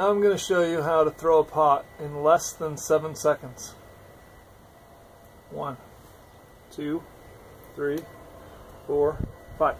Now I'm going to show you how to throw a pot in less than 7 seconds. One, two, three, four, five.